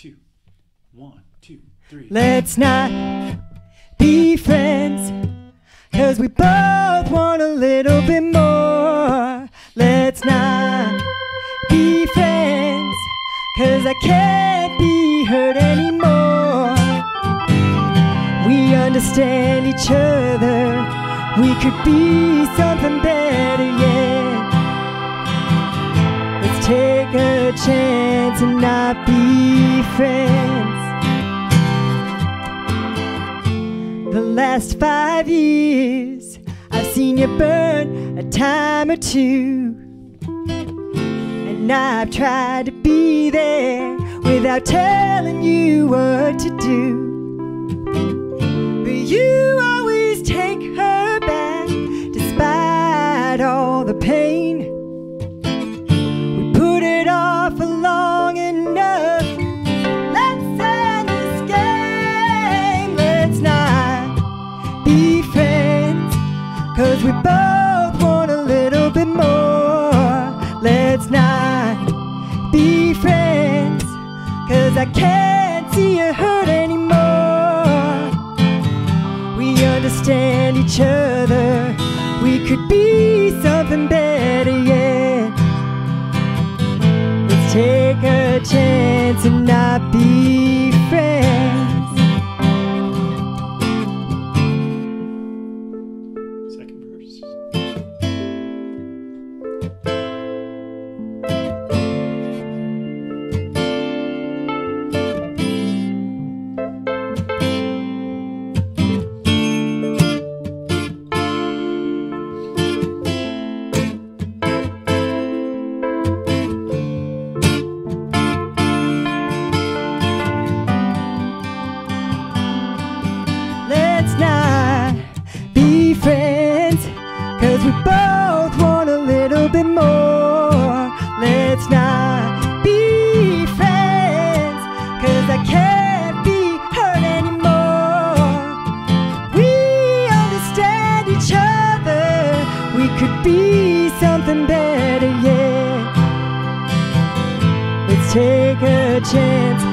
two. One, two, three. Let's not be friends, cause we both want a little bit more. Let's not be friends, cause I can't be hurt anymore. We understand each other, we could be something better, yeah. Let's take a chance and not be friends. The last five years, I've seen you burn a time or two. And I've tried to be there without telling you what to do. But you Cause we both want a little bit more. Let's not be friends. Cause I can't see you hurt anymore. We understand each other. We could be something better, yeah. Let's take a chance and not be chance.